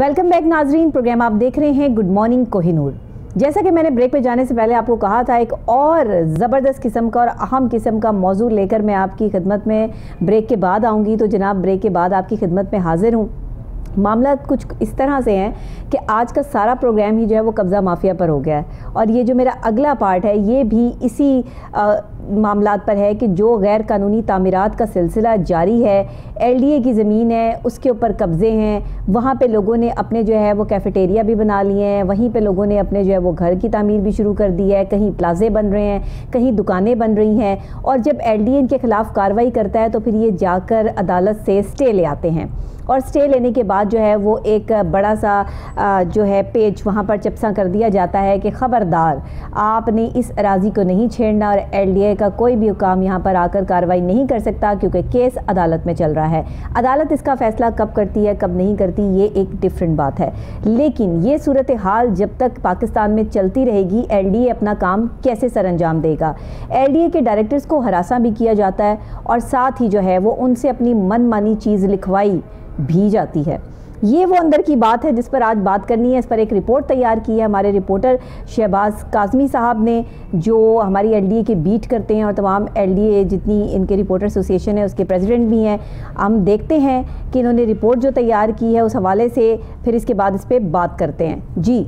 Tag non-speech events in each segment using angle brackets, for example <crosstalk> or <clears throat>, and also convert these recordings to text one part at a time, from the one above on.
Welcome back नाजरीन, programme आप देख रहे हैं गुड मॉर्निंग कोहिनूर। जैसा कि मैंने ब्रेक पे जाने से पहले आपको कहा था, एक और ज़बरदस्त किस्म का और अहम किस्म का मौजू लेकर मैं आपकी खिदमत में ब्रेक के बाद आऊँगी। तो जनाब, ब्रेक के बाद आपकी खिदमत में हाजिर हूँ। मामला कुछ इस तरह से हैं कि आज का सारा प्रोग्राम ही जो है वो कब्ज़ा माफिया पर हो गया है। और ये जो मेरा अगला पार्ट है, ये भी इसी मामला पर है कि जो गैर कानूनी तमीरत का सिलसिला जारी है, एलडीए की ज़मीन है, उसके ऊपर कब्ज़े हैं, वहाँ पे लोगों ने अपने जो है वो कैफेटेरिया भी बना लिए हैं, वहीं पे लोगों ने अपने जो है वो घर की तमीर भी शुरू कर दी है, कहीं प्लाजे बन रहे हैं, कहीं दुकानें बन रही हैं और जब एल इनके ख़िलाफ़ कार्रवाई करता है तो फिर ये जाकर अदालत से स्टे ले आते हैं। और स्टे लेने के बाद जो है वो एक बड़ा सा जो है पेज वहाँ पर चपसा कर दिया जाता है कि ख़बरदार, आपने इस अराज़ी को नहीं छेड़ना और एलडीए का कोई भी काम यहाँ पर आकर कार्रवाई नहीं कर सकता क्योंकि केस अदालत में चल रहा है। अदालत इसका फ़ैसला कब करती है, कब नहीं करती, ये एक डिफरेंट बात है। लेकिन ये सूरत हाल जब तक पाकिस्तान में चलती रहेगी एलडीए अपना काम कैसे सर अंजाम देगा? एलडीए के डायरेक्टर्स को हरासा भी किया जाता है और साथ ही जो है वो उनसे अपनी मनमानी चीज़ लिखवाई भी जाती है। ये वो अंदर की बात है जिस पर आज बात करनी है। इस पर एक रिपोर्ट तैयार की है। हमारे रिपोर्टर शहबाज काजमी साहब ने, जो हमारी एलडीए के बीट करते हैं और तमाम एलडीए जितनी इनके रिपोर्टर एसोसिएशन है, उसके प्रेसिडेंट भी हैं। हम देखते हैं कि इन्होंने रिपोर्ट जो तैयार की है उस हवाले से फिर इसके बाद इस पर बात करते हैं। जी।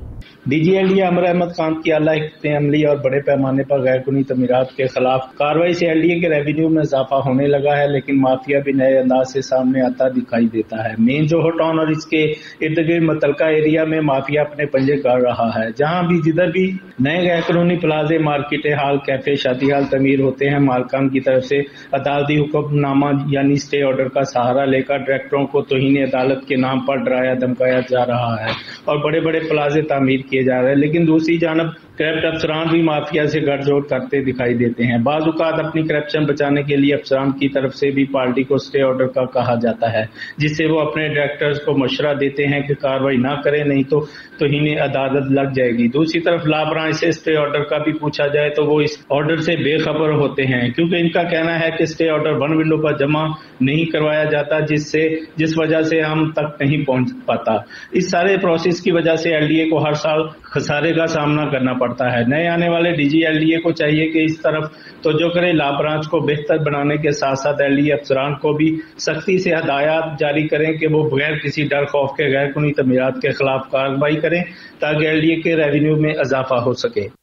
डीजीएलडी अमर अहमद खान की अला अमली और बड़े पैमाने पर गैर तमीरत के खिलाफ कार्रवाई से एलडीए के रेवेन्यू में इजाफा होने लगा है, लेकिन माफिया भी नए अंदाज से सामने आता दिखाई देता है। मेन जोहर टाउन और इसके इर्द गिर्द मुतलका एरिया में माफिया अपने पंजे कर रहा है, जहाँ भी जिधर भी नए गैर कानूनी प्लाजे, मार्केट, हाल, कैफ़े शादी हाल तमीर होते हैं। मालकान की तरफ़ से अदालती हुक्मनामा यानी स्टे ऑर्डर का सहारा लेकर डायरेक्टरों को तोहन अदालत के नाम पर डराया धमकाया जा रहा है और बड़े बड़े प्लाजे, तामीर किए जा रहे हैं। लेकिन दूसरी जानब करप्ट अफसरान भी माफिया से गठजोड़ करते दिखाई देते हैं। बाज़ात अपनी करप्शन बचाने के लिए अफसरान की तरफ़ से भी पार्टी को स्टे ऑर्डर का कहा जाता है, जिससे वो अपने डायरेक्टर्स को मशरा देते हैं कि कार्रवाई ना करें, नहीं तो तो इन्हें अदालत लग जाएगी। दूसरी तरफ़ लाभरान से स्टे ऑर्डर का भी पूछा जाए तो वो इस ऑर्डर से बेखबर होते हैं, क्योंकि इनका कहना है कि स्टे ऑर्डर वन विंडो पर जमा नहीं करवाया जाता, जिससे, जिस वजह से हम तक नहीं पहुँच पाता। इस सारे प्रोसेस की वजह से एलडीए को हर साल खसारे का सामना करना पड़ता है। नए आने वाले डीजी डीजीएलडीए को चाहिए कि इस तरफ़ तोजो करें लाब्रांच को बेहतर बनाने के साथ साथ एल एलडीए अफसरान को भी सख्ती से हदायत जारी करें कि वो बगैर किसी डर, खौफ के गैर कुनी तमीरत के खिलाफ कार्रवाई करें, ताकि एलडीए के रेवेन्यू में इजाफा हो सके।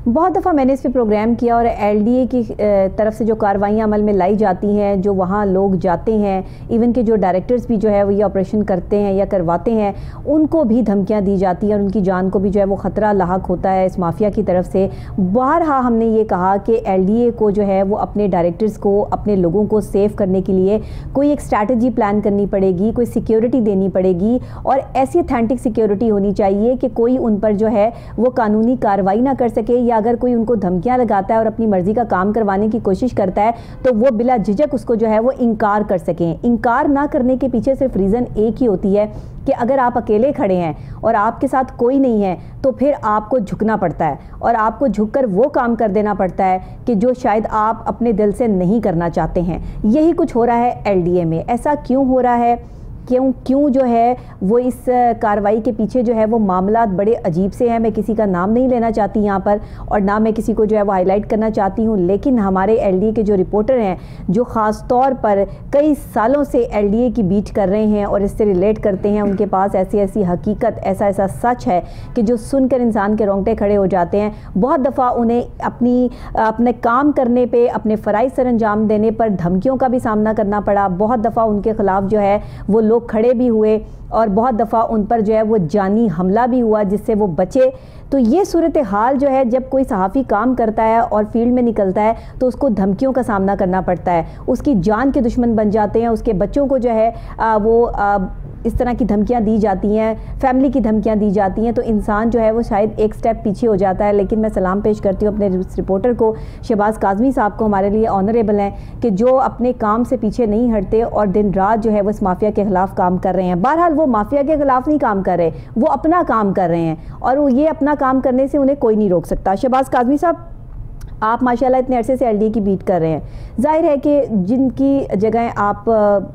बहुत दफ़ा मैंने इस पर प्रोग्राम किया और एलडीए की तरफ़ से जो कार्रवाइयाँ अमल में लाई जाती हैं, जो वहाँ लोग जाते हैं इवन के जो डायरेक्टर्स भी जो है वो ये ऑपरेशन करते हैं या करवाते हैं, उनको भी धमकियाँ दी जाती हैं और उनकी जान को भी जो है वो ख़तरा लाक होता है इस माफिया की तरफ़ से। बारहा हमने ये कहा कि एलडीए को जो है वो अपने डायरेक्टर्स को, अपने लोगों को सेव करने के लिए कोई एक स्ट्रैटेजी प्लान करनी पड़ेगी, कोई सिक्योरिटी देनी पड़ेगी और ऐसी अथेंटिक सिक्योरिटी होनी चाहिए कि कोई उन पर जो है वो कानूनी कार्रवाई ना कर सके या अगर कोई उनको धमकियाँ लगाता है और अपनी मर्ज़ी का काम करवाने की कोशिश करता है तो वो बिला झिझक उसको जो है वो इनकार कर सकें इनकार ना करने के पीछे सिर्फ़ रीज़न एक ही होती है कि अगर आप अकेले खड़े हैं और आपके साथ कोई नहीं है तो फिर आपको झुकना पड़ता है और आपको झुककर वो काम कर देना पड़ता है कि जो शायद आप अपने दिल से नहीं करना चाहते हैं। यही कुछ हो रहा है एलडीए में। ऐसा क्यों हो रहा है? क्यों क्यों जो है वो इस कार्रवाई के पीछे जो है वो मामला बड़े अजीब से हैं। मैं किसी का नाम नहीं लेना चाहती यहाँ पर और ना मैं किसी को जो है वो हाईलाइट करना चाहती हूँ। लेकिन हमारे एलडीए के जो रिपोर्टर हैं, जो ख़ास तौर पर कई सालों से एलडीए की बीट कर रहे हैं और इससे रिलेट करते हैं, उनके पास ऐसी ऐसी हकीकत, ऐसा ऐसा सच है कि जो सुनकर इंसान के रोंगटे खड़े हो जाते हैं। बहुत दफ़ा उन्हें अपनी, अपने काम करने पर अपने फ़राइज सर अंजाम देने पर धमकियों का भी सामना करना पड़ा। बहुत दफ़ा उनके ख़िलाफ़ जो है वो लोग खड़े भी हुए और बहुत दफ़ा उन पर जो है वो जानी हमला भी हुआ जिससे वो बचे। तो ये सूरत हाल जो है जब कोई सहाफ़ी काम करता है और फ़ील्ड में निकलता है तो उसको धमकियों का सामना करना पड़ता है। उसकी जान के दुश्मन बन जाते हैं उसके बच्चों को जो है आ, वो आ, इस तरह की धमकियाँ दी जाती हैं फैमिली की धमकियाँ दी जाती हैं तो इंसान जो है वो शायद एक स्टेप पीछे हो जाता है। लेकिन मैं सलाम पेश करती हूँ अपने रिपोर्टर को, शहबाज काजमी साहब को, हमारे लिए ऑनरेबल हैं कि जो अपने काम से पीछे नहीं हटते और दिन रात जो है वो इस माफिया के ख़िलाफ़ काम कर रहे हैं। बहरहाल वो माफिया के ख़िलाफ़ नहीं काम कर रहे, वो अपना काम कर रहे हैं और ये अपना काम करने से उन्हें कोई नहीं रोक सकता। शहबाज काजमी साहब आप माशाल्लाह इतने अरसे से एलडीए की बीट कर रहे हैं। ज़ाहिर है कि जिनकी जगह आप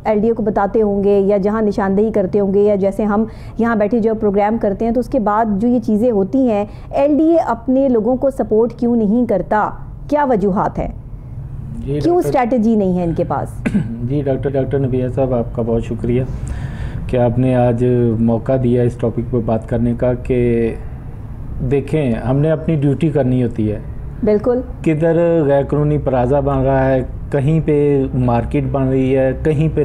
एलडीए को बताते होंगे या जहाँ निशानदेही करते होंगे या जैसे हम यहाँ बैठे जो प्रोग्राम करते हैं तो उसके बाद जो ये चीज़ें होती हैं एलडीए अपने लोगों को सपोर्ट क्यों नहीं करता? क्या वजूहत है? क्यों स्ट्रैटेजी नहीं है इनके पास? <clears throat> जी डॉक्टर डॉक्टर नबिया साहब आपका बहुत शुक्रिया कि आपने आज मौका दिया इस टॉपिक पर बात करने का कि देखें हमने अपनी ड्यूटी करनी होती है। बिल्कुल। किधर गैर कानूनी प्लाजा बन रहा है कहीं पे मार्केट बन रही है कहीं पे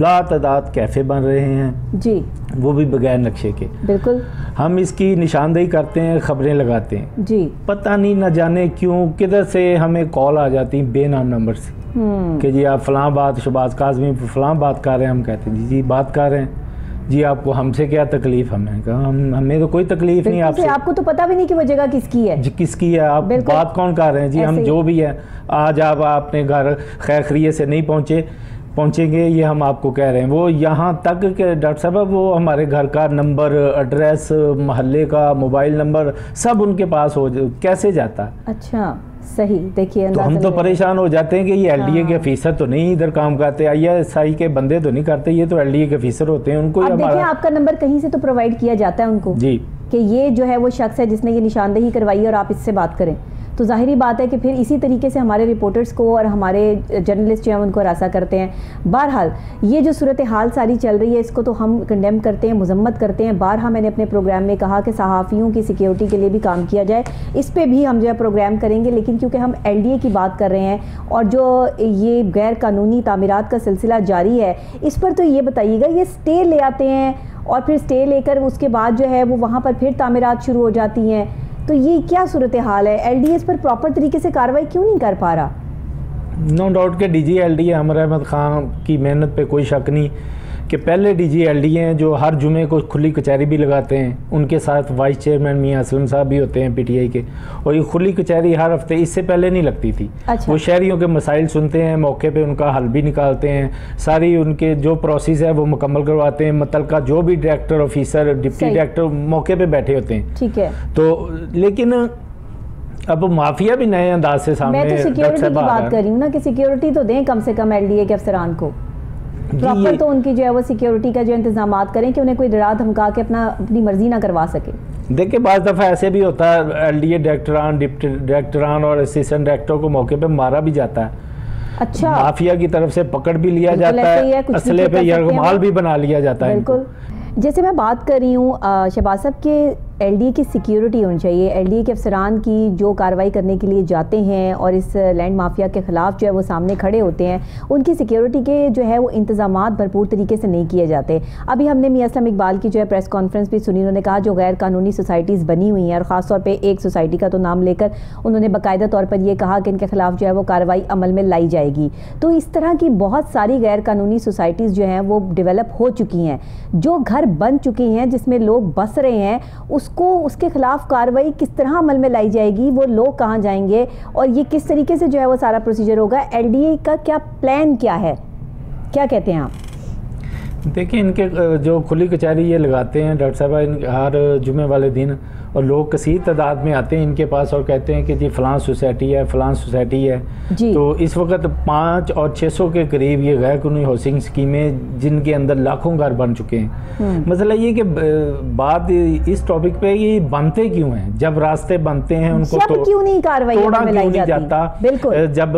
लातादाद कैफ़े बन रहे हैं जी। वो भी बगैर नक्शे के। बिल्कुल। हम इसकी निशानदेही करते हैं खबरें लगाते हैं। जी। पता नहीं ना जाने क्यों किधर से हमें कॉल आ जाती है बेनाम नंबर से। हम्म। कि जी आप फलां बात शबाज काजमी फलां बात कर रहे हैं हम कहते हैं जी जी बात कर रहे हैं। जी आपको हमसे क्या तकलीफ़? हमें कहा हम हमें तो कोई तकलीफ़ नहीं आपसे आपको तो पता भी नहीं कि वो जगह किसकी है। जी किसकी है? आप बात कौन कर रहे हैं? जी हम जो भी है आज आप अपने घर खैर खरीय से नहीं पहुँचे पहुँचेंगे ये हम आपको कह रहे हैं। वो यहाँ तक कि डॉक्टर साहब वो हमारे घर का नंबर एड्रेस मोहल्ले का मोबाइल नंबर सब उनके पास हो कैसे जाता? अच्छा। सही देखिए तो हम तो परेशान हो जाते हैं कि ये एल एलडीए के अफीसर हाँ। तो नहीं इधर काम करते आई के बंदे तो नहीं करते ये तो एलडीए के अफीसर होते हैं उनको आप देखिए आपका नंबर कहीं से तो प्रोवाइड किया जाता है उनको जी। कि ये जो है वो शख्स है जिसने ये निशानदेही करवाई और आप इससे बात करें। तो ज़ाहिरी बात है कि फिर इसी तरीके से हमारे रिपोर्टर्स को और हमारे जर्नलिस्ट जो हैं, उनको रासा करते हैं। बहरहाल, ये जो सूरत हाल सारी चल रही है, इसको तो हम कंडेम करते हैं, मजम्मत करते हैं। बारहा मैंने अपने प्रोग्राम में कहा कि सहाफ़ियों की सिक्योरिटी के लिए भी काम किया जाए। इस पर भी हम जो है प्रोग्राम करेंगे, लेकिन क्योंकि हम एल की बात कर रहे हैं और जो ये गैर कानूनी तमीरत का सिलसिला जारी है, इस पर तो ये बताइएगा, ये स्टे ले आते हैं और फिर स्टे लेकर उसके बाद जो है वो वहाँ पर फिर तमीरत शुरू हो जाती हैं। तो ये क्या सूरत हाल है? एलडीएस पर प्रॉपर तरीके से कार्रवाई क्यों नहीं कर पा रहा? नो डाउट के D G L D Amar Ahmad Khan की मेहनत पर कोई शक नहीं। कि पहले डी जी एल डी हैं जो हर जुमे को खुली कचहरी भी लगाते हैं। उनके साथ वाइस चेयरमैन मियाँ असलम साहब भी होते हैं पीटीआई के। और ये खुली कचहरी हर हफ़्ते इससे पहले नहीं लगती थी। अच्छा। वो शहरीों के मसाइल सुनते हैं मौके पे उनका हल भी निकालते हैं। सारी उनके जो प्रोसेस है वो मुकम्मल करवाते हैं। मतलब का जो भी डायरेक्टर ऑफिसर डिप्टी डायरेक्टर मौके पर बैठे होते हैं। ठीक है। तो लेकिन अब माफिया भी नए अंदाज से सामने मैं तो सिक्योरिटी की बात कर रही हूँ ना कि सिक्योरिटी तो दें कम से कम एलडीए के अफसरान को। प्रॉपर तो उनकी जो है वो सिक्योरिटी का जो इंतज़ाम करें कि उन्हें कोई डरा धमका के अपना अपनी मर्ज़ी ना करवा सके। देखिए बाज़ दफ़ा ऐसे भी होता है एल डी ए डायरेक्टरान डिप्टी डायरेक्टरान और असिस्टेंट डायरेक्टर को मौके पे मारा भी जाता है। अच्छा। माफिया की तरफ़ से पकड़ भी लिया जाता है असले पे यरगमाल भी बना लिया जाता है बिल्कुल। जैसे मैं बात कर रही हूँ शहबाज साहब के एलडीए की सिक्योरिटी होनी चाहिए। एलडीए के अफसरान की जो कार्रवाई करने के लिए जाते हैं और इस लैंड माफिया के ख़िलाफ़ जो है वो सामने खड़े होते हैं, उनकी सिक्योरिटी के जो है वो इंतज़ाम भरपूर तरीके से नहीं किए जाते। अभी हमने मियाँ असलम इकबाल की जो है प्रेस कॉन्फ्रेंस भी सुनी, उन्होंने कहा जो गैर कानूनी सोसाइटीज़ बनी हुई हैं और ख़ासतौर पर एक सोसाइटी का तो नाम लेकर उन्होंने बाकायदा तौर पर यह कहा कि इनके खिलाफ जो है वो कार्रवाई अमल में लाई जाएगी। तो इस तरह की बहुत सारी गैर कानूनी सोसाइटीज़ जो हैं वो डिवेलप हो चुकी हैं। जो घर बन चुकी हैं, जिसमें लोग बस रहे हैं उसको, उसके खिलाफ कार्रवाई किस तरह अमल में लाई जाएगी, वो लोग कहाँ जाएँगे और ये किस तरीके से जो है वो सारा प्रोसीजर होगा? एल का क्या प्लान क्या है? क्या कहते हैं आप? देखिए, इनके जो खुली कचहरी ये लगाते हैं, डॉक्टर साहब हर जुमे वाले दिन और लोग कसीर तादाद में आते हैं इनके पास और कहते हैं कि जी फलां सोसाइटी है फलां सोसाइटी है। तो इस वक्त पाँच और छः सौ के करीब ये गैर कानूनी हाउसिंग स्कीमें जिनके अंदर लाखों घर बन चुके हैं। हम्म। मसला ये कि बात इस टॉपिक पे ये बनते क्यों हैं? जब रास्ते बनते हैं उनको तो क्यों नहीं कार्रवाई तोड़ा क्यों नहीं जाता? बिल्कुल। जब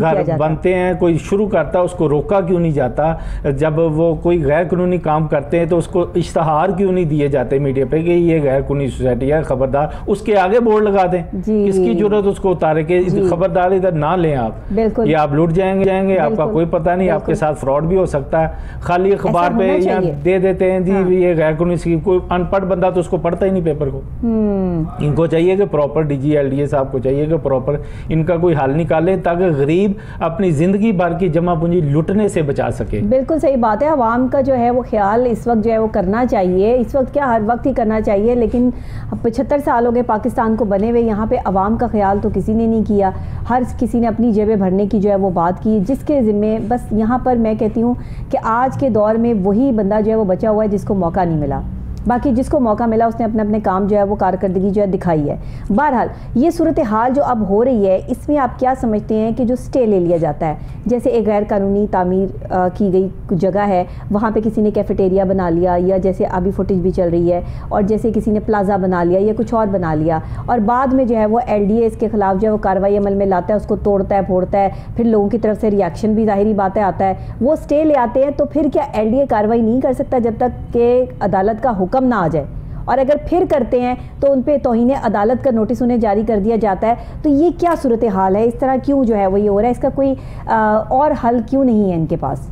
घर बनते हैं कोई शुरू करता उसको रोका क्यों नहीं जाता? जब वो कोई गैर कानूनी काम करते हैं तो उसको इश्तहार क्यों नहीं दिए जाते मीडिया पे कि ये गैर कानूनी सोसाइटी है खबरदार उसके आगे बोर्ड लगा दें। किसकी ज़रूरत उसको उतारे के खबरदार इधर ना लें आप। ये आप लुट जाएँगे जाएँगे आपका कोई पता नहीं आपके साथ फ्रॉड भी हो सकता है। खाली अखबार पे या दे देते हैं जी हाँ। ये गैर कानूनी कोई अनपढ़ बंदा तो उसको पढ़ता ही नहीं पेपर को। हम्म। इनको चाहिए कि proper D G L D S आपको चाहिए कि प्रॉपर इनका कोई हल निकाले ताकि गरीब अपनी ज़िंदगी भर की जमा पूंजी लुटने से बचा सके। बिल्कुल सही बात है। आवाम का जो है वो ख्याल इस वक्त जो है वो करना चाहिए। इस वक्त क्या हर वक्त ही करना चाहिए लेकिन पचहत्तर साल हो गए पाकिस्तान को बने हुए, यहाँ पे अवाम का ख्याल तो किसी ने नहीं किया। हर किसी ने अपनी जेबें भरने की जो है वो बात की, जिसके ज़िम्मे बस यहाँ पर मैं कहती हूँ कि आज के दौर में वही बंदा जो है वो बचा हुआ है जिसको मौका नहीं मिला। बाकी जिसको मौका मिला उसने अपने अपने काम जो है वो कारकर्दगी जो है दिखाई है। बहरहाल, ये सूरत हाल जो अब हो रही है, इसमें आप क्या समझते हैं कि जो स्टे ले लिया जाता है? जैसे एक गैर कानूनी तामीर की गई जगह है, वहाँ पे किसी ने कैफेटेरिया बना लिया या जैसे अभी फुटेज भी चल रही है और जैसे किसी ने प्लाजा बना लिया या कुछ और बना लिया और बाद में जो है वो एल इसके खिलाफ जो है वो कार्रवाई अमल में लाता है, उसको तोड़ता है, फोड़ता है, फिर लोगों की तरफ़ से रिएक्शन भी ज़ाहरी बातें आता है। वो स्टे ले आते हैं तो फिर क्या एलडीए कार्रवाई नहीं कर सकता जब तक कि अदालत का हुक्म ना आ जाए। और अगर फिर करते हैं तो उन पर तोहन अदालत का नोटिस उन्हें जारी कर दिया जाता है। तो ये क्या सूरत हाल है? इस तरह क्यों जो है वो ये हो रहा है? इसका कोई आ, और हल क्यों नहीं है इनके पास?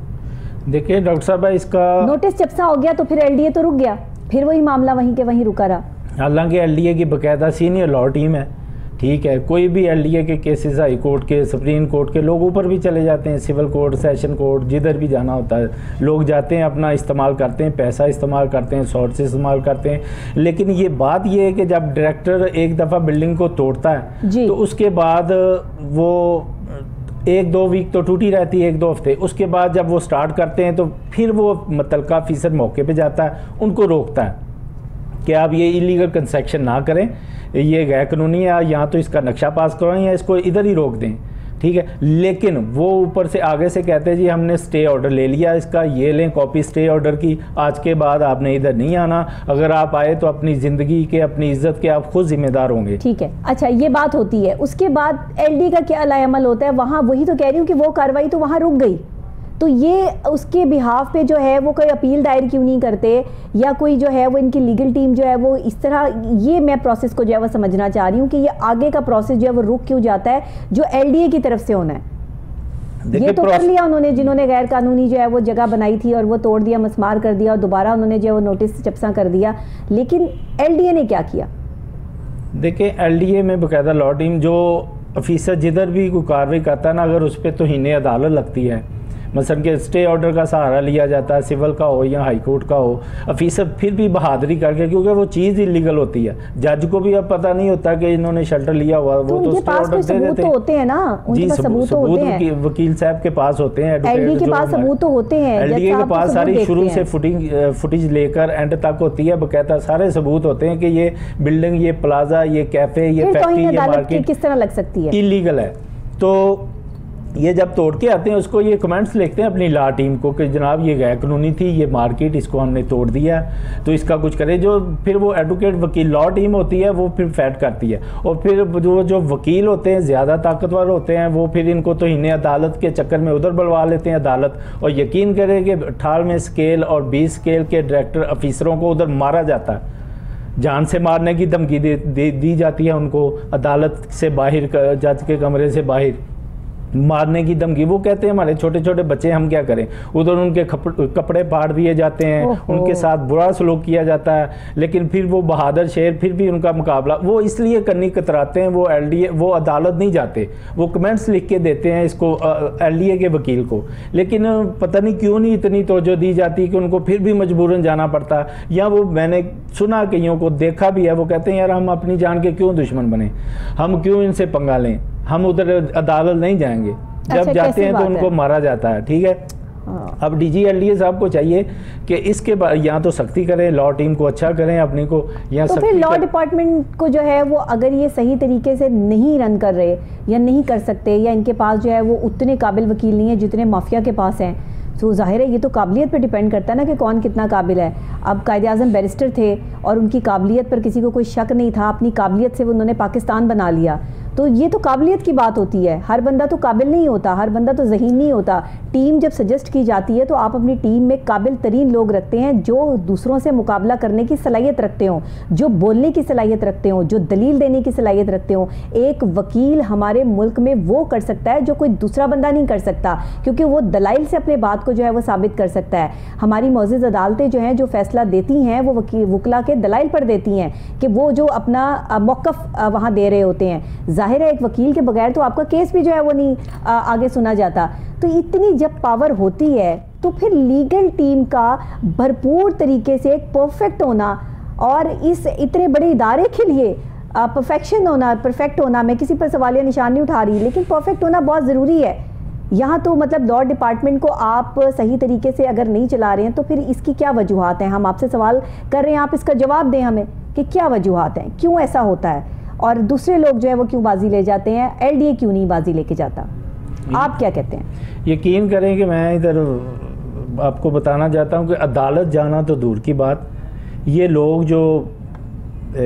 देखिए डॉक्टर साहब इसका नोटिस जब सा हो गया तो फिर एलडीए तो रुक गया। फिर वही मामला वहीं के वहीं रुका रहा। हालाँकि एलडीए की बाकायदा सीनियर लॉ टीम है। ठीक है कोई भी एलडीए के केसेस हाई कोर्ट के सुप्रीम कोर्ट के लोग ऊपर भी चले जाते हैं सिविल कोर्ट सेशन कोर्ट जिधर भी जाना होता है। लोग जाते हैं अपना इस्तेमाल करते हैं पैसा इस्तेमाल करते हैं सोर्स इस्तेमाल करते हैं। लेकिन ये बात ये है कि जब डायरेक्टर एक दफ़ा बिल्डिंग को तोड़ता है तो उसके बाद वो एक दो वीक तो टूटी रहती है एक दो हफ़्ते। उसके बाद जब वो स्टार्ट करते हैं तो फिर वो मुतलका फ़ीसद मौके पर जाता है उनको रोकता है कि आप ये इलीगल कंस्ट्रक्शन ना करें। ये गैर कानूनी है, या तो इसका नक्शा पास करवाएँ या इसको इधर ही रोक दें, ठीक है? लेकिन वो ऊपर से आगे से कहते हैं, जी, हमने स्टे ऑर्डर ले लिया इसका, ये लें कॉपी स्टे ऑर्डर की, आज के बाद आपने इधर नहीं आना, अगर आप आए तो अपनी ज़िंदगी के, अपनी इज़्ज़त के आप खुद जिम्मेदार होंगे। ठीक है। अच्छा ये बात होती है, उसके बाद एलडी का क्या अलामल होता है? वहाँ वही तो कह रही हूँ कि वो कार्रवाई तो वहाँ रुक गई। तो ये उसके बिहाफ पे जो है वो कोई अपील दायर क्यों नहीं करते? या कोई जो है वो इनकी लीगल टीम जो है वो इस तरह ये मैं प्रोसेस को जो है वो समझना चाह रही हूँ कि ये आगे का प्रोसेस जो है वो रुक क्यों जाता है जो एलडीए की तरफ़ से होना है। ये तो कर लिया उन्होंने जिन्होंने गैर कानूनी जो है वो जगह बनाई थी और वो तोड़ दिया मसमार कर दिया और दोबारा उन्होंने जो है वो नोटिस चपसा कर दिया। लेकिन एलडीए ने क्या किया? देखिए एलडीए में बकायदा लॉ टीम जो ऑफिसर जिधर भी कोई कार्रवाई करता है ना अगर उस पर तो ही अदालत लगती है। मसलन के स्टे ऑर्डर का सहारा लिया जाता है सिविल का हो या हाई कोर्ट का हो। ऑफिसर फिर भी बहादुरी करके क्योंकि वो चीज़ इलीगल होती है। जज को भी अब पता नहीं होता कि इन्होंने शेल्टर लिया हुआ वो तो, स्टे ऑर्डर दे देते तो होते हैं ना? जी सबूत तो वकील साहब के पास होते हैं एलडी के पास सबूत तो होते हैं एलडीए के पास सारी शुरू से फुटिंग फुटेज लेकर एंड तक होती है बकायदा सारे सबूत होते हैं कि ये बिल्डिंग ये प्लाजा ये कैफ़े ये फैक्ट्री ये मार्केट किस तरह लग सकती है? इलीगल है। तो ये जब तोड़ के आते हैं उसको ये कमेंट्स लिखते हैं अपनी लॉ टीम को कि जनाब ये गैर कानूनी थी ये मार्केट इसको हमने तोड़ दिया। तो इसका कुछ करें जो फिर वो एडवोकेट वकील लॉ टीम होती है वो फिर फैट करती है। और फिर जो जो वकील होते हैं ज़्यादा ताकतवर होते हैं वो फिर इनको तो इन्हें अदालत के चक्कर में उधर बुलवा लेते हैं अदालत। और यकीन करें कि अठारहवें स्केल और बीस स्केल के डायरेक्टर ऑफिसरों को उधर मारा जाता है। जान से मारने की धमकी दे, दे दी जाती है उनको। अदालत से बाहर जज के कमरे से बाहर। मारने की धमकी वो कहते हैं हमारे छोटे छोटे बच्चे हम क्या करें? उधर उनके कपड़े पाड़ दिए जाते हैं उनके साथ बुरा सलूक किया जाता है लेकिन फिर वो बहादुर शेर फिर भी उनका मुकाबला वो इसलिए करनी कतराते हैं वो एल वो अदालत नहीं जाते वो कमेंट्स लिख के देते हैं इसको एल के वकील को। लेकिन पता नहीं क्यों नहीं इतनी तोजो दी जाती कि उनको फिर भी मजबूरन जाना पड़ता या वो मैंने सुना कईयों को देखा भी है वो कहते हैं यार हम अपनी जान के क्यों दुश्मन बने? हम क्यों इनसे पंगा लें? हम उधर अदालत नहीं जाएँगे। जब अच्छा, जाते हैं तो उनको मारा जाता है ठीक है? हाँ। अब डी जी एल डी साहब को चाहिए कि इसके बाद या तो सख्ती करें लॉ टीम को अच्छा करें अपने को या तो फिर लॉ डिपार्टमेंट को जो है वो अगर ये सही तरीके से नहीं रन कर रहे या नहीं कर सकते या इनके पास जो है वो उतने काबिल वकील नहीं है जितने माफिया के पास हैं तो ज़ाहिर है ये तो काबिलियत पर डिपेंड करता है ना कि कौन कितना काबिल है। अब कायद अजम बैरिस्टर थे और उनकी काबिलियत पर किसी को कोई शक नहीं था अपनी काबिलियत से उन्होंने पाकिस्तान बना लिया। तो ये तो काबिलियत की बात होती है। हर बंदा तो काबिल नहीं होता, हर बंदा तो जहीन नहीं होता। टीम जब सजेस्ट की जाती है तो आप अपनी टीम में काबिल तरीन लोग रखते हैं जो दूसरों से मुकाबला करने की सलाहियत रखते हो, जो बोलने की सलाहियत रखते हों, जो दलील देने की सलाहियत रखते हो। एक वकील हमारे मुल्क में वो कर सकता है जो कोई दूसरा बंदा नहीं कर सकता, क्योंकि वो दलाइल से अपने बात को जो है वो साबित कर सकता है। हमारी मोजिज अदालतें जो हैं, जो फैसला देती हैं, वो वकीला के दलाइल पर देती हैं कि वो जो अपना मौक़ वहाँ दे रहे होते हैं। ज़ाहिर है एक वकील के बगैर तो आपका केस भी जो है वो नहीं आ, आगे सुना जाता। तो इतनी जब पावर होती है तो फिर लीगल टीम का भरपूर तरीके से एक परफेक्ट होना और इस इतने बड़े इदारे के लिए परफेक्शन होना परफेक्ट होना मैं किसी पर सवालिया निशान नहीं उठा रही लेकिन परफेक्ट होना बहुत ज़रूरी है। यहाँ तो मतलब लॉ डिपार्टमेंट को आप सही तरीके से अगर नहीं चला रहे हैं तो फिर इसकी क्या वजूहत हैं? हम आपसे सवाल कर रहे हैं आप इसका जवाब दें हमें कि क्या वजूहत हैं? क्यों ऐसा होता है? और दूसरे लोग जो है वो क्यों बाजी ले जाते हैं? एलडीए क्यों नहीं बाजी लेके जाता? आप क्या कहते हैं? यकीन करें कि मैं इधर आपको बताना चाहता हूँ कि अदालत जाना तो दूर की बात। ये लोग जो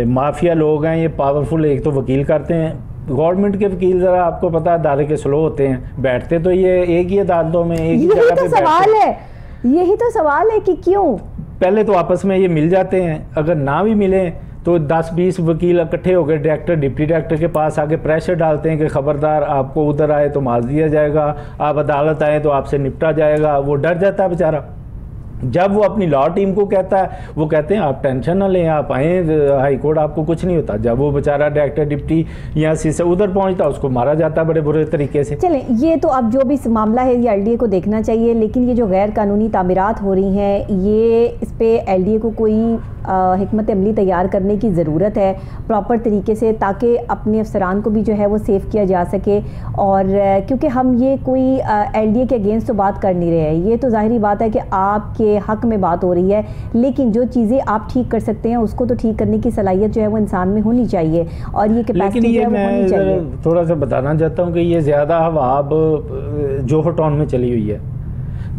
माफिया लोग हैं ये पावरफुल एक तो वकील करते हैं। गवर्नमेंट के वकील ज़रा आपको पता है अदालत के स्लो होते हैं। बैठते तो ये एक ही अदालतों में एक ही जगह तो पे सवाल है। यही तो सवाल है कि क्यों? पहले तो आपस में ये मिल जाते हैं। अगर ना भी मिले तो 10-20 वकील इकट्ठे हो गए डायरेक्टर डिप्टी डायरेक्टर के पास आके प्रेशर डालते हैं कि खबरदार आपको उधर आए तो मार दिया जाएगा, आप अदालत आए तो आपसे निपटा जाएगा। वो डर जाता है बेचारा। जब वो अपनी लॉ टीम को कहता है, वो कहते हैं, आप टेंशन ना लें, आप आए हाई कोर्ट आपको कुछ नहीं होता। जब वो बेचारा डायरेक्टर डिप्टी या सी से उधर पहुँचता, उसको मारा जाता बड़े बुरे तरीके से। चलें, ये तो अब जो भी मामला है, ये एलडीए को देखना चाहिए, लेकिन ये जो गैर कानूनी तामीरत हो रही हैं, ये इस पर एल को कोई हमत अमली तैयार करने की ज़रूरत है प्रॉपर तरीके से ताकि अपने अफसरान को भी जो है वो सेव किया जा सके और क्योंकि हम ये कोई एल डी ए के अगेंस्ट तो बात कर नहीं रहे हैं। ये तो ज़ाहरी बात है कि आपके हक में बात हो रही है लेकिन जो चीज़ें आप ठीक कर सकते हैं उसको तो ठीक करने की सलाहियत जो है वो इंसान में होनी चाहिए और ये कैपेसिटी है वो होनी चाहिए। थोड़ा सा बताना चाहता हूँ कि ये ज़्यादा हवाब जोहर टाउन में चली हुई है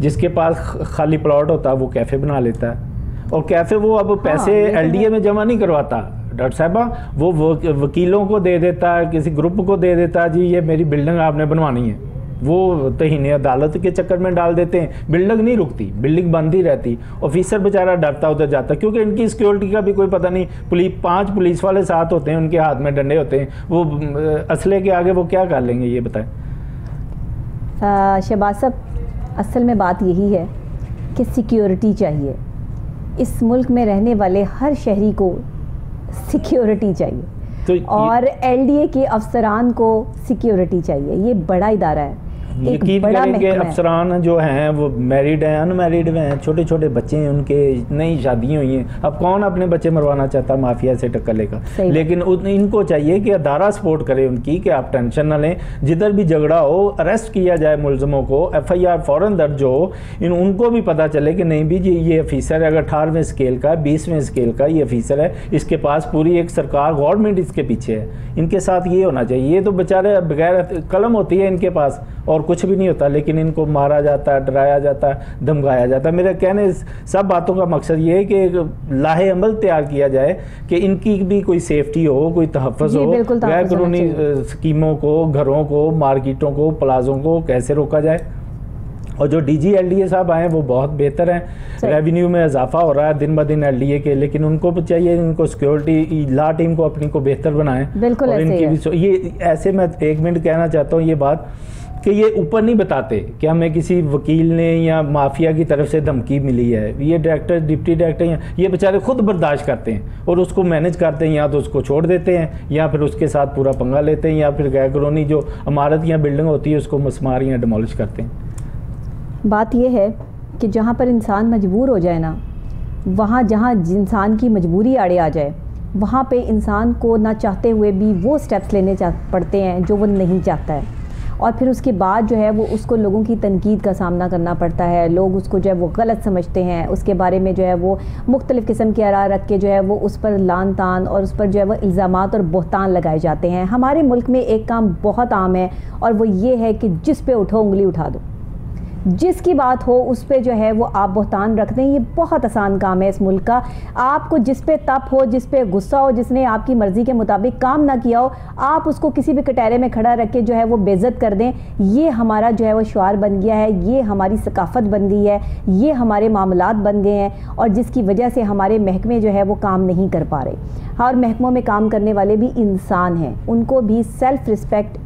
जिसके पास खाली प्लॉट होता है वो कैफ़े बना लेता है। और कैसे वो अब पैसे हाँ, एलडीए में जमा नहीं करवाता। डॉक्टर साहबा वो, वो वकीलों को दे देता है किसी ग्रुप को दे देता है जी ये मेरी बिल्डिंग आपने बनवानी है। वो तहीने अदालत के चक्कर में डाल देते हैं। बिल्डिंग नहीं रुकती बिल्डिंग बंद ही रहती। ऑफिसर बेचारा डरता उधर जाता क्योंकि इनकी सिक्योरिटी का भी कोई पता नहीं। पुलिस पाँच पुलिस वाले साथ होते हैं उनके हाथ में डंडे होते हैं। वो असले के आगे वो क्या कर लेंगे ये बताएँ। शहबाज साहब असल में बात यही है कि सिक्योरिटी चाहिए। इस मुल्क में रहने वाले हर शहरी को सिक्योरिटी चाहिए। तो और एलडीए के अफसरान को सिक्योरिटी चाहिए। ये बड़ा इदारा है। यकीन करेंगे अफसरान जो हैं वो मैरिड हैं अनमैरिड हैं छोटे छोटे बच्चे हैं उनके नई शादियाँ हुई हैं। अब कौन अपने बच्चे मरवाना चाहता माफिया से टक्कर लेगा लेकिन इनको चाहिए कि अदारा सपोर्ट करे उनकी कि आप टेंशन ना लें। जिधर भी झगड़ा हो अरेस्ट किया जाए मुलजमों को एफ़ आई आर फ़ौरन दर्ज हो इन उनको भी पता चले कि नहीं भी जी ये अफीसर है अगर अठारहवें स्केल का बीसवें स्केल का ये अफीसर है इसके पास पूरी एक सरकार गवर्नमेंट इसके पीछे है। इनके साथ ये होना चाहिए। ये तो बेचारे बगैर कलम होती है इनके पास और कुछ भी नहीं होता लेकिन इनको मारा जाता है डराया जाता है धमकाया जाता। है मेरे कहने सब बातों का मकसद ये है कि लाहे अमल तैयार किया जाए कि इनकी भी कोई सेफ्टी हो कोई तहफ़ हो गैर कानूनी स्कीमों को घरों को मार्केटों को प्लाजों को कैसे रोका जाए? और जो D G L D A साहब आए हैं वो बहुत बेहतर हैं। रेवेन्यू में इजाफा हो रहा है दिन ब दिन एल डी ए के लेकिन उनको चाहिए इनको सिक्योरिटी ला टीम को अपनी को बेहतर बनाएँ। बिल्कुल और इनकी भी ये ऐसे मैं एक मिनट कहना चाहता हूँ ये बात कि ये ऊपर नहीं बताते कि हमें किसी वकील ने या माफिया की तरफ़ से धमकी मिली है। ये डायरेक्टर डिप्टी डायरेक्टर या ये बेचारे खुद बर्दाश्त करते हैं और उसको मैनेज करते हैं, या तो उसको छोड़ देते हैं, या फिर उसके साथ पूरा पंगा लेते हैं, या फिर गैर कॉलोनी जो इमारत या बिल्डिंग होती है, उसको मसमार या डिमोलिश करते हैं। बात यह है कि जहाँ पर इंसान मजबूर हो जाए ना, वहाँ जहाँ इंसान की मजबूरी आड़े आ जाए, वहाँ पे इंसान को ना चाहते हुए भी वो स्टेप्स लेने पड़ते हैं जो वो नहीं चाहता है। और फिर उसके बाद जो है वो उसको लोगों की तनकीद का सामना करना पड़ता है। लोग उसको जो है वो गलत समझते हैं। उसके बारे में जो है वो मुख्तलिफ़ किस्म के आरा रख के जो है वो उस पर लान तान और उस पर जो है वो इल्ज़ाम और बहतान लगाए जाते हैं। हमारे मुल्क में एक काम बहुत आम है और वो ये है कि जिस पे उठो उंगली उठा दो। जिसकी बात हो, उस पर जो है वो आप बहतान रख दें। ये बहुत आसान काम है इस मुल्क का। आपको जिस पे तप हो, जिस पे गुस्सा हो, जिसने आपकी मर्ज़ी के मुताबिक काम ना किया हो, आप उसको किसी भी कटहरे में खड़ा रख के जो है वो बेज़त कर दें। ये हमारा जो है वो शुार बन गया है, ये हमारी सकाफ़त बन गई है, ये हमारे मामला बन गए हैं और जिसकी वजह से हमारे महकमे जो है वो काम नहीं कर पा रहे। और महकमों में काम करने वाले भी इंसान हैं। उनको भी सेल्फ़ रिस्पेक्ट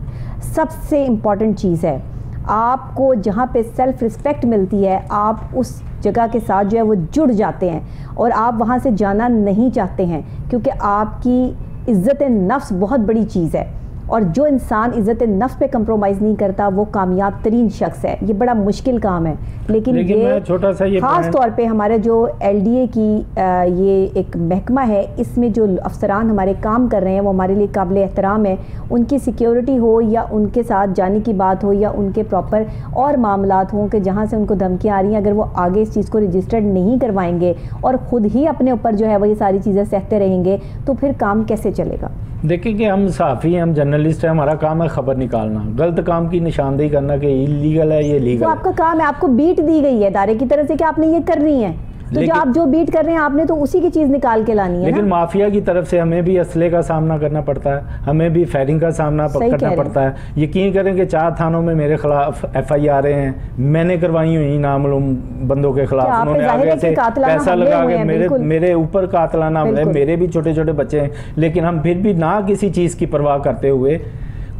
सबसे इंपॉर्टेंट चीज़ है। आपको जहाँ पे सेल्फ़ रिस्पेक्ट मिलती है, आप उस जगह के साथ जो है वो जुड़ जाते हैं और आप वहाँ से जाना नहीं चाहते हैं, क्योंकि आपकी इज़्ज़त नफ्स बहुत बड़ी चीज़ है। और जो इंसान इज़्ज़त नफ्स पे कंप्रोमाइज़ नहीं करता वो कामयाब तरीन शख्स है। ये बड़ा मुश्किल काम है। लेकिन, लेकिन ये छोटा सा ये ख़ास तौर पे हमारे जो एलडीए की आ, ये एक महकमा है इसमें जो अफसरान हमारे काम कर रहे हैं वो हमारे लिए काबिल एहतराम है। उनकी सिक्योरिटी हो या उनके साथ जाने की बात हो या उनके प्रॉपर और मामला हों कि जहाँ से उनको धमकियाँ आ रही हैं अगर वो आगे इस चीज़ को रजिस्टर्ड नहीं करवाएँगे और ख़ुद ही अपने ऊपर जो है वो ये सारी चीज़ें सहते रहेंगे तो फिर काम कैसे चलेगा? देखिए कि हम साफ़ी हैं हम जर्नलिस्ट हैं हमारा काम है खबर निकालना। गलत काम की निशानदेही करना कि इलीगल है ये लीगल तो आपका काम है आपको बीट दी गई है दारे की तरह से कि आपने ये करनी रही तो जो आप जो बीट कर रहे हैं आपने तो उसी की चीज़ निकाल के लानी है लेकिन? माफिया की तरफ़ से हमें भी असले का सामना करना पड़ता है हमें भी फायरिंग का सामना करना पड़ता है। यकीन करें कि चार थानों में मेरे खिलाफ एफ़ आई आर हैं मैंने करवाई हुई नामूम बंदों के खिलाफ। उन्होंने आगे से पैसा लगा के मेरे मेरे ऊपर कातलाना मेरे भी छोटे छोटे बच्चे हैं लेकिन हम फिर भी ना किसी चीज़ की परवाह करते हुए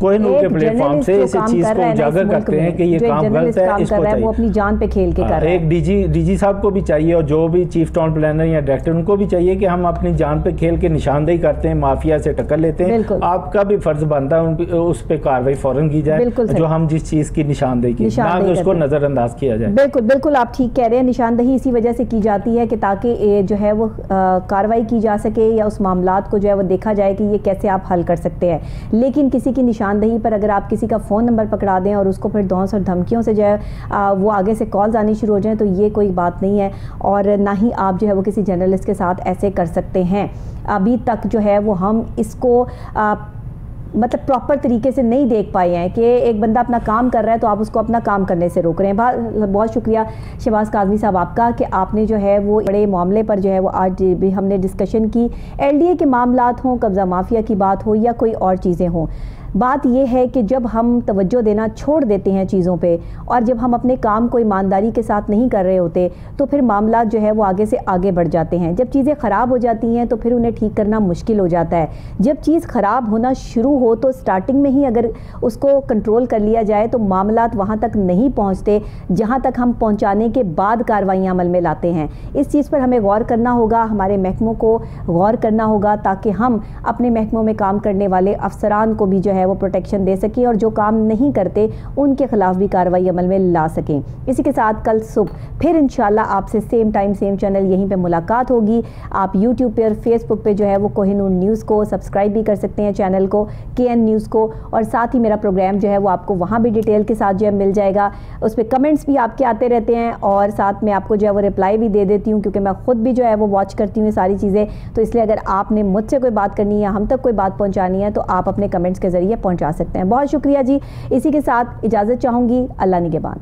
कोहिनूर के प्लेटफॉर्म से इस चीज़ को उजागर करते हैं कि ये काम गलत है इसको चाहिए वो अपनी जान पे खेल के हाँ, कर रहे हैं। एक डीजी डीजी साहब को भी चाहिए और जो भी चीफ टाउन प्लानर या डायरेक्टर उनको भी चाहिए कि हम अपनी जान पे खेल के निशानदेही करते हैं माफिया से टक्कर लेते हैं। आपका भी फ़र्ज़ बनता है उस पर कार्रवाई फ़ौरन की जाए जो हम जिस चीज़ की निशानदेही की ना उसको नजरअंदाज किया जाए। बिल्कुल बिल्कुल आप ठीक कह रहे हैं। निशानदेही इसी वजह से की जाती है कि ताकि जो है वो कार्रवाई की जा सके या उस मामला को जो है वो देखा जाए कि ये कैसे आप हल कर सकते हैं। लेकिन किसी की निशानदेही पर अगर आप किसी का फ़ोन नंबर पकड़ा दें और उसको फिर दौस और धमकियों से जो है वो आगे से कॉल्स आनी शुरू हो जाएँ तो ये कोई बात नहीं है। और ना ही आप जो है वो किसी जर्नलिस्ट के साथ ऐसे कर सकते हैं। अभी तक जो है वो हम इसको मतलब प्रॉपर तरीके से नहीं देख पाए हैं कि एक बंदा अपना काम कर रहा है तो आप उसको अपना काम करने से रोक रहे हैं। बहुत शुक्रिया शहबाज काजमी साहब आपका कि आपने जो है वो बड़े मामले पर जो है वो आज भी हमने डिस्कशन की। एलडीए के मामला हों, कब्ज़ा माफिया की बात हो या कोई और चीज़ें हों बात यह है कि जब हम तवज्जो देना छोड़ देते हैं चीज़ों पे, और जब हम अपने काम को ईमानदारी के साथ नहीं कर रहे होते तो फिर मामला जो है वो आगे से आगे बढ़ जाते हैं। जब चीज़ें ख़राब हो जाती हैं तो फिर उन्हें ठीक करना मुश्किल हो जाता है। जब चीज़ ख़राब होना शुरू हो तो स्टार्टिंग में ही अगर उसको कंट्रोल कर लिया जाए तो मामला वहाँ तक नहीं पहुँचते, जहाँ तक हम पहुँचाने के बाद कार्रवाइयाँ अमल में लाते हैं। इस चीज़ पर हमें गौर करना होगा, हमारे महकमों को गौर करना होगा, ताकि हम अपने महकमों में काम करने वाले अफसरान को भी जो है वो प्रोटेक्शन दे सकें और जो काम नहीं करते, उनके खिलाफ भी कार्रवाई अमल में ला सकें। इसी के साथ कल सुबह, फिर इंशाल्लाह आपसे सेम टाइम सेम चैनल यहीं पर मुलाकात होगी। आप यूट्यूब पर फेसबुक पर जो है वो कोहिनूर न्यूज़ को सब्सक्राइब भी कर सकते हैं चैनल को के न्यूज़ को, और साथ ही मेरा प्रोग्राम जो है वो आपको वहाँ भी डिटेल के साथ जो है मिल जाएगा। उस पर कमेंट्स भी आपके आते रहते हैं और साथ में आपको जो है वो रिप्लाई भी दे देती हूँ, क्योंकि मैं खुद भी जो है वो वॉच करती हूँ ये सारी चीज़ें। तो इसलिए अगर आपने मुझसे कोई बात करनी है हम तक कोई बात पहुँचानी है तो आप अपने कमेंट्स के ज़रिए पहुँचा सकते हैं। बहुत शुक्रिया जी। इसी के साथ इजाज़त चाहूँगी। अल्लाह निगेबान